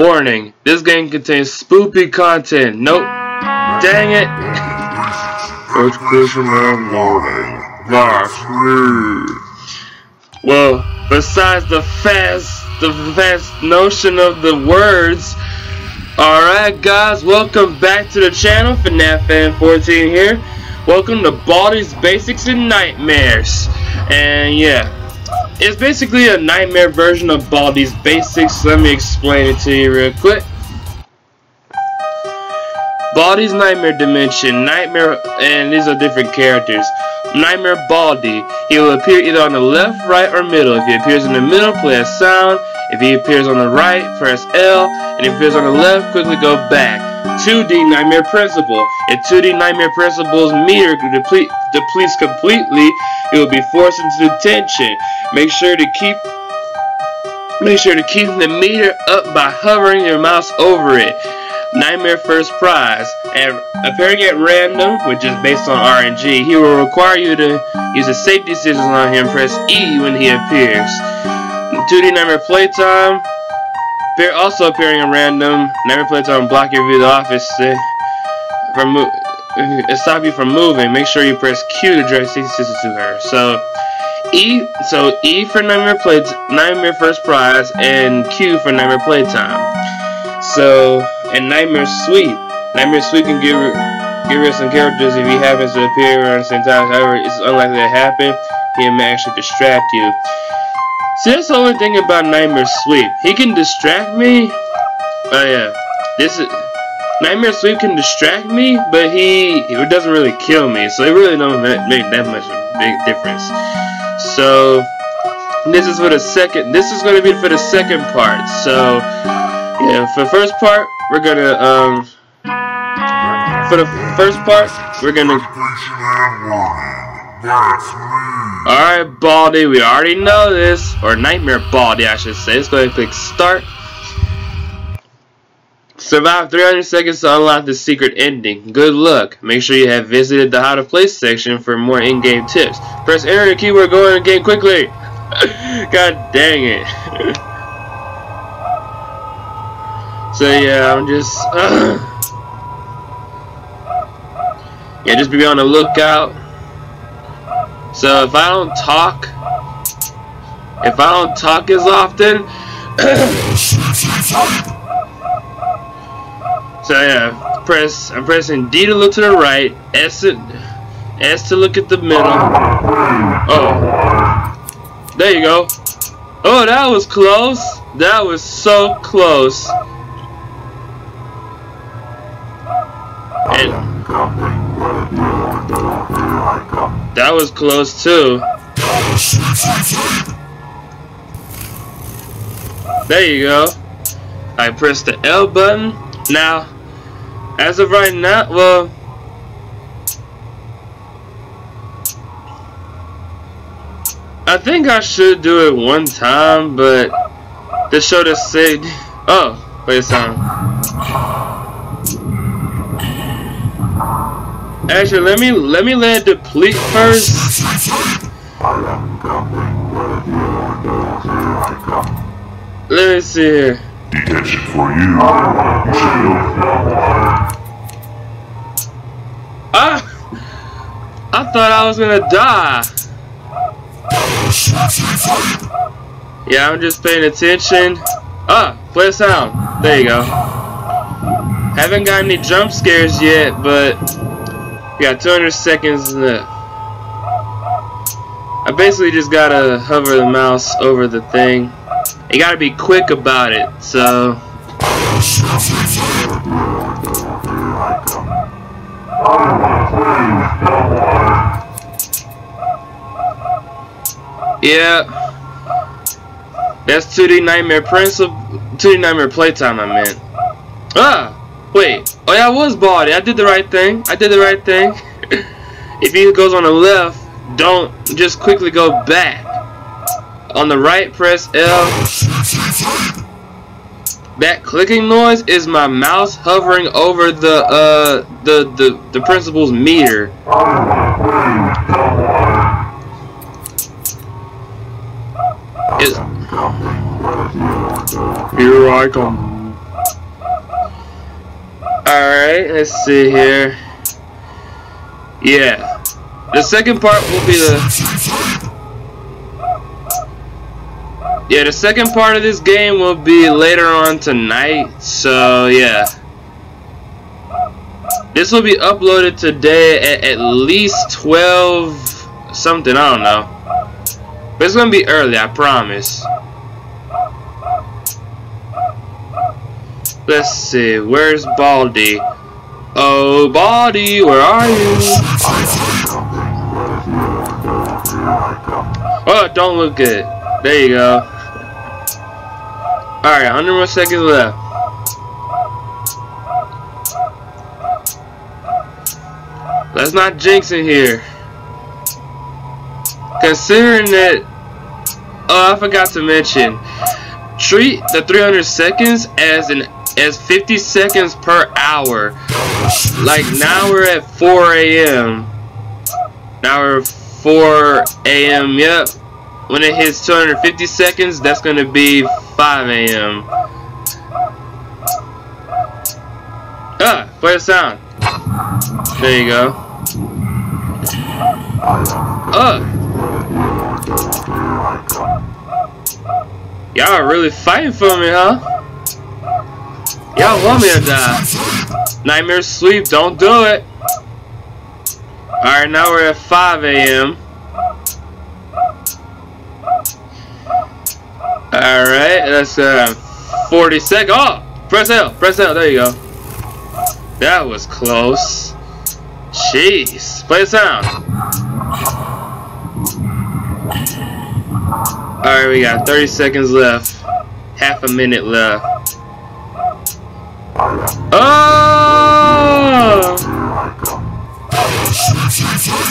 Warning, this game contains spoopy content. Nope. Dang it. Warning. Well, besides the fast, the fast notion of the words, alright guys, welcome back to the channel, FNAF Fan 14 here. Welcome to Baldi's Basics in Nightmares. And yeah, it's basically a nightmare version of Baldi's Basics. Let me explain it to you real quick. Baldi's Nightmare Dimension, Nightmare, and these are different characters. Nightmare Baldi, he will appear either on the left, right, or middle. If he appears in the middle, play a sound. If he appears on the right, press L. And if he appears on the left, quickly go back. 2D Nightmare Principal. If 2D Nightmare Principal's meter deplete, depletes completely, it will be forced into detention. Make sure to keep make sure to keep the meter up by hovering your mouse over it. Nightmare First Prize. And appearing at random, which is based on RNG, he will require you to use a safety scissors on him. Press E when he appears. 2D Nightmare Playtime. Appear also appearing at random. Nightmare Playtime block your view of the office to, from, uh, stop you from moving. Make sure you press Q to safety scissors to her. So E so E for Nightmare Play Nightmare First Prize and Q for Nightmare Playtime. So and Nightmare Sweep. Nightmare Sweep can give give her some characters if he happens to appear around the same time. However, it's unlikely to happen. He may actually distract you. See, that's the only thing about Nightmare Sweep. He can distract me. Oh yeah, this is Nightmare Sweep can distract me, but he doesn't really kill me. So it really don't make that much of a big difference. So this is for the second. This is going to be for the second part. So yeah, for the first part, we're gonna um. For the first part, we're gonna. Alright, Baldi, we already know this. Or Nightmare Baldi, I should say. Let's go ahead and click Start. Survive 300 seconds to unlock the secret ending. Good luck. Make sure you have visited the How to Play section for more in-game tips. Press enter the keyword go in the game quickly. God dang it. so yeah, I'm just... Uh, yeah, just be on the lookout. So if I don't talk, if I don't talk as often, so yeah, press. I'm pressing D to look to the right, S to, S to look at the middle. Oh, there you go. Oh, that was close. That was so close. And that was close too. There you go. I press the L button. Now, as of right now, well, I think I should do it one time, but this show just said, oh, wait a second. Actually, let me let me it deplete first. Let me see here. Detention for you. Ah! I thought I was gonna die. Yeah, I'm just paying attention. Ah, play a sound. There you go. Haven't got any jump scares yet, but we got 200 seconds left. I basically just gotta hover the mouse over the thing. You gotta be quick about it, so. Yeah. That's 2D Nightmare Principal. 2D Nightmare Playtime, I meant. Ah! Wait. Oh, yeah, I was Baldi. I did the right thing. I did the right thing. if he goes on the left, don't just quickly go back. On the right, press L. That clicking noise is my mouse hovering over the uh the the the principal's meter. It's, here I come. Alright, let's see here. Yeah. The second part will be the... Yeah, the second part of this game will be later on tonight, so yeah. This will be uploaded today at at least 12 something, I don't know. But it's gonna be early, I promise. Let's see, where's Baldi? Oh, Baldi, where are you? Oh, don't look good. There you go. Alright, 100 more seconds left. Let's not jinx it here. Considering that... Oh, I forgot to mention. Treat the 300 seconds as an as 50 seconds per hour. Like now we're at 4 a.m. Now we're 4 a.m. Yep. When it hits 250 seconds, that's to be 5 a.m. Ah, play the sound. There you go. Uh. Y'all really fighting for me, huh? Y'all want me to die. Nightmare sleep, don't do it. Alright, now we're at 5 a.m. Alright, that's uh 40 seconds. Oh! Press L, press L, there you go. That was close. Jeez. Play the sound. Alright, we got 30 seconds left. Half a minute left.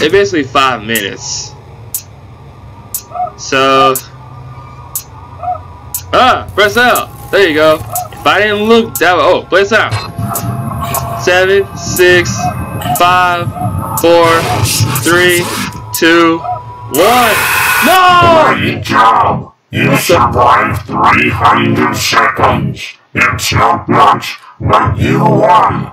It's basically five minutes. So, Ah, press L. There you go. If I didn't look that way, oh, play out. Seven, six, five, four, three, two, one. No! Great job! You survived 300 seconds. It's not much, but you won.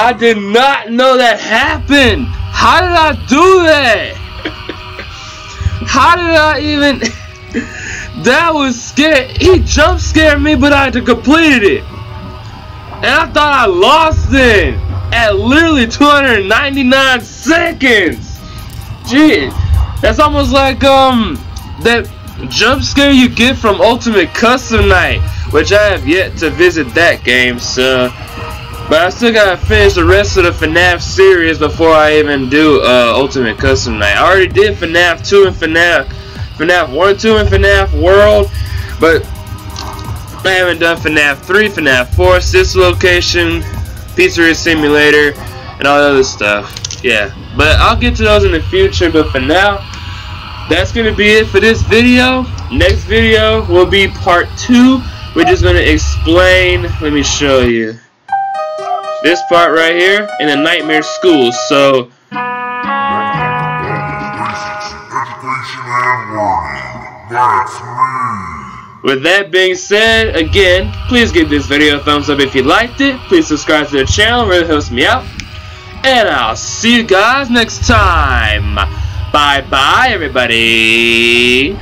I did not know that happened. How did I do that? How did I even... that was scary. He jump scared me, but I had to complete it. And I thought I lost it at literally 299 seconds. Gee, that's almost like um that jump scare you get from Ultimate Custom Night, which I have yet to visit that game, so but I still gotta finish the rest of the FNAF series before I even do uh, Ultimate Custom Night. I already did FNAF 2 and FNAF, FNAF 1, 2 and FNAF World, but I haven't done FNAF 3, FNAF 4, Sister Location, Pizzeria Simulator, and all the other stuff. Yeah, but I'll get to those in the future, but for now, that's gonna be it for this video. Next video will be part 2. We're just gonna explain, let me show you. This part right here in the nightmare school so. With that being said again please give this video a thumbs up if you liked it. Please subscribe to the channel it really helps me out. And I'll see you guys next time bye bye everybody